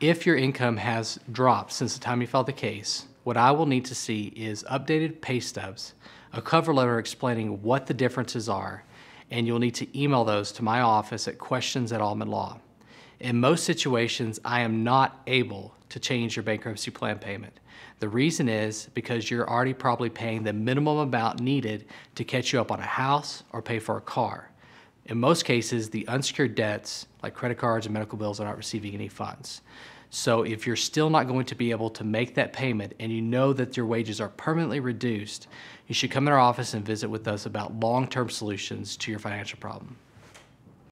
If your income has dropped since the time you filed the case, what I will need to see is updated pay stubs, a cover letter explaining what the differences are, and you'll need to email those to my office at questions at Allmand Law. In most situations, I am not able to change your bankruptcy plan payment. The reason is because you're already probably paying the minimum amount needed to catch you up on a house or pay for a car. In most cases, the unsecured debts, like credit cards and medical bills, are not receiving any funds. So if you're still not going to be able to make that payment and you know that your wages are permanently reduced, you should come in our office and visit with us about long-term solutions to your financial problem.